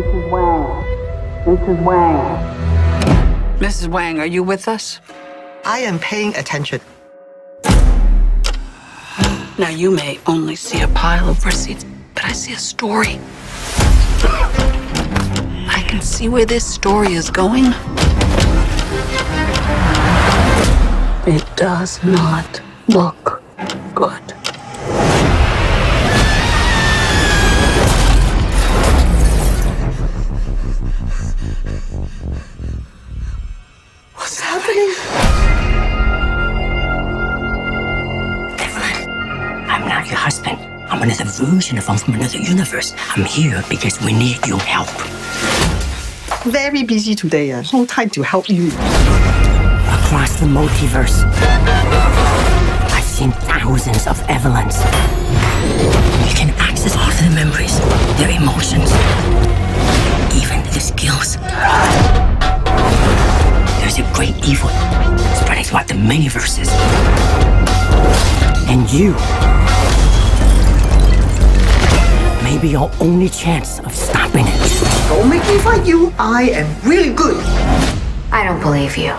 Mrs. Wang. Mrs. Wang. Mrs. Wang, are you with us? I am paying attention. Now, you may only see a pile of receipts, but I see a story. I can see where this story is going. It does not look good. What's happening? Evelyn, I'm not your husband. I'm another version of him from another universe. I'm here because we need your help. Very busy today. Uh. No time to help you. Across the multiverse, I've seen thousands of Evelyns. You can evil spreading throughout the many verses. And you may be our only chance of stopping it. Don't make me fight you. I am really good. I don't believe you.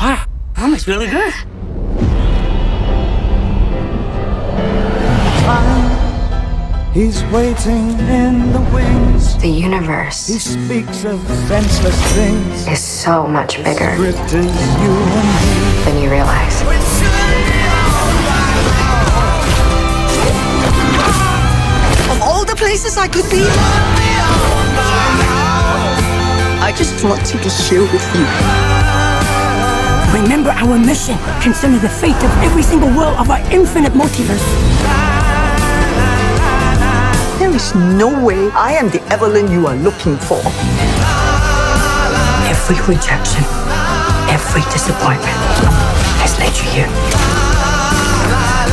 Wow, that was really good. He's waiting in the wings. The universe. He universe speaks of senseless things. is so much bigger you and me. than you realize. Of all the places I could be, I just wanted to share with you. Remember our mission concerning the fate of every single world of our infinite multiverse. There is no way I am the Evelyn you are looking for. Every rejection, every disappointment has led you here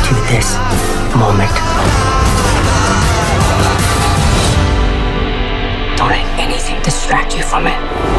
to this moment. Don't let anything distract you from it.